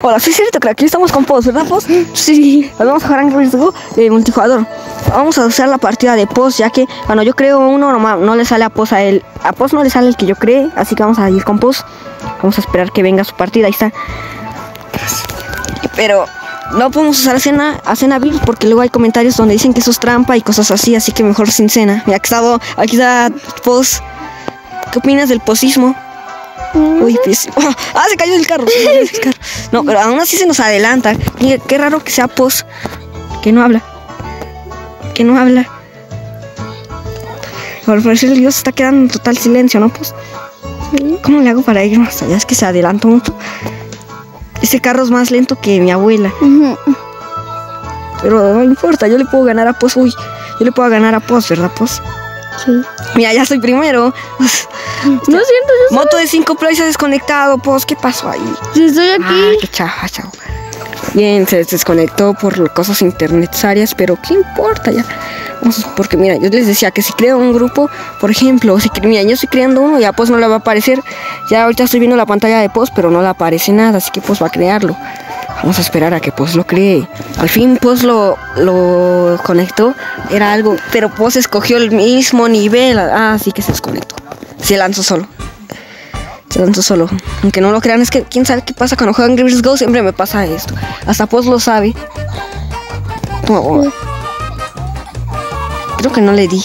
Hola, soy Cerito Crack, aquí estamos con Post, ¿verdad Post? Sí. Hoy vamos a jugar Angry Birds Go de multijugador. Vamos a usar la partida de Post, ya que cuando yo creo uno no, no le sale a Post a él. A Post no le sale el que yo cree, así que vamos a ir con Post. Vamos a esperar que venga su partida, ahí está. Pero no podemos usar a cena, a cena Bill porque luego hay comentarios donde dicen que eso es trampa y cosas así, así que mejor sin cena. Mira, aquí está, aquí está Post. ¿Qué opinas del posismo? Uy, pues, oh, ah, se cayó el carro, se cayó el carro. No, pero aún así se nos adelanta. Mira, qué raro que sea Post. Que no habla. Que no habla. Por parecer Dios está quedando en total silencio, ¿no? Pues, ¿cómo le hago para ir más allá? Es que se adelanta mucho. Este carro es más lento que mi abuela. Pero no importa, yo le puedo ganar a Post. Uy, yo le puedo ganar a Post, ¿verdad, Post? Sí. Mira, ya soy primero. No siento, yo Moto de 5 play se ha desconectado, Post. ¿Qué pasó ahí? sí estoy Ah, aquí. qué chafa, chao. Bien, se desconectó por cosas internetarias, pero ¿qué importa ya? Vamos, porque mira, yo les decía que si creo un grupo, por ejemplo, si mira, yo estoy creando uno, ya pues no le va a aparecer. Ya ahorita estoy viendo la pantalla de post, pero no le aparece nada, así que pues va a crearlo. Vamos a esperar a que Post lo cree. Al fin Post lo, lo conectó. Era algo. Pero Post escogió el mismo nivel. Ah, sí que se desconectó. Se lanzó solo. Se lanzó solo. Aunque no lo crean, es que quién sabe qué pasa cuando juego Angry Birds Go. Siempre me pasa esto. Hasta Post lo sabe. Creo que no le di.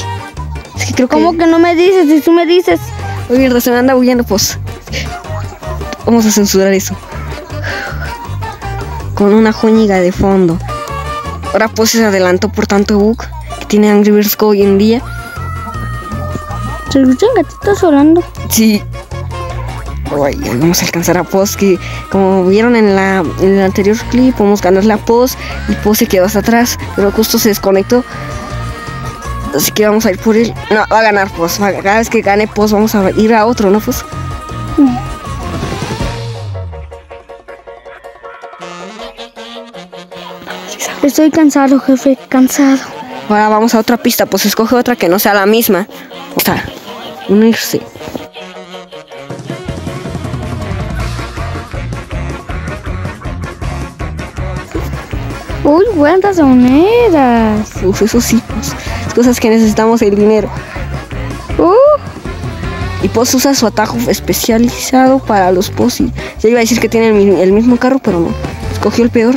Es que creo que. ¿Cómo que no me dices? Si tú me dices. Mierda, se me anda huyendo, Post. Vamos a censurar eso. Con una joñiga de fondo. Ahora Post se adelantó por tanto bug que tiene Angry Birds Go hoy en día. Se escuchan gatitos llorando. Sí. Uy, vamos a alcanzar a Post que como vieron en la en el anterior clip vamos a ganarle a Post y Post se quedó hasta atrás, pero justo se desconectó. Así que vamos a ir por él. No, va a ganar Post. va- Cada vez que gane Post vamos a ir a otro, ¿no Post? Estoy cansado, jefe, cansado. Ahora vamos a otra pista, pues escoge otra que no sea la misma. O sea, unirse. Uy, cuántas monedas. Uf, eso sí, pues, es cosas que necesitamos el dinero. Uh, Y pues usa su atajo especializado para los posis. Ya iba a decir que tiene el, el mismo carro, pero no. Escogió el peor.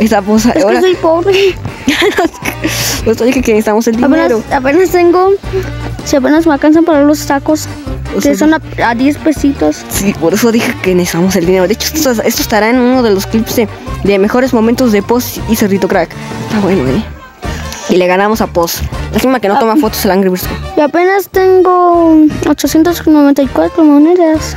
Esta posa. es que soy pobre. pues dije que necesitamos el dinero. Apenas, apenas tengo. Si apenas me alcanzan para los tacos. O sea, Que son a, a 10 pesitos. Sí, por eso dije que necesitamos el dinero. De hecho, esto, esto estará en uno de los clips de, de mejores momentos de Post y Cerrito Crack. Está bueno, ¿eh? Y le ganamos a Post. Lástima que no toma fotos el Angry Birds. Y apenas tengo 894 monedas.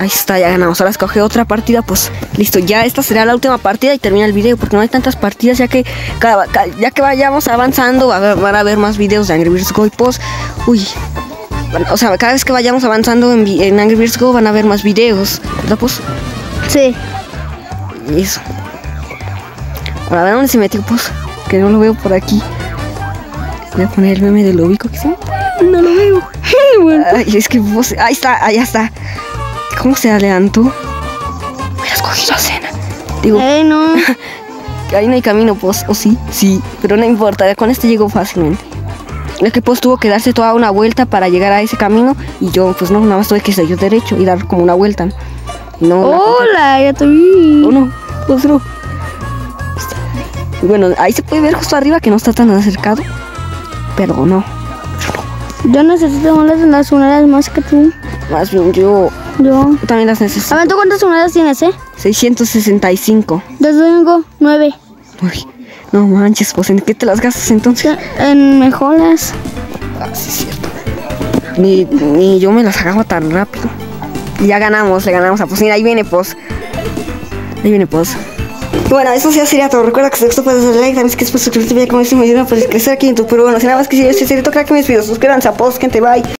Ahí está, ya ganamos. Ahora escoge otra partida, pues listo. Ya esta será la última partida y termina el video, porque no hay tantas partidas, ya que cada- ya que vayamos avanzando, van a haber más videos de Angry Birds Go y Post. Uy. O sea, cada vez que vayamos avanzando en, Angry Birds Go van a haber más videos. ¿Verdad, Post? Sí. Y eso. Ahora, a ver dónde se metió, pues. Que no lo veo por aquí. Voy a poner el meme del ubico que se No lo veo. Ay, es que pues, ahí está, allá está. ¿Cómo se adelantó? Hubiera escogido a cena. Digo, Eh, no. ahí no hay camino, pues. O sí, sí. Pero no importa, ya con este llegó fácilmente. Es que pues tuvo que darse toda una vuelta para llegar a ese camino. Y yo, pues no, nada más tuve que seguir derecho y dar como una vuelta. No, Hola, ya te vi. Oh, no, otro. Bueno, ahí se puede ver justo arriba que no está tan acercado. Pero no. Yo necesito unas de las monedas más que tú. Más bien yo, Yo. también las necesito. A ver, ¿tú cuántas monedas tienes, eh? 665. Yo tengo nueve. Uy, no manches, pues ¿en qué te las gastas entonces? En mejoras. Ah, sí, es cierto. Ni, ni yo me las acabo tan rápido. Y ya ganamos, le ganamos a pues mira, ahí viene Pos. Ahí viene Pos. Bueno, eso ya sería todo. Recuerda que si te gustó puedes darle like, también si quieres pues suscribirte, como esto me ayuda para crecer aquí en tu pero bueno, si nada más que si yo soy Cerito Crack, me despido. Suscríbanse a Pos, gente, bye.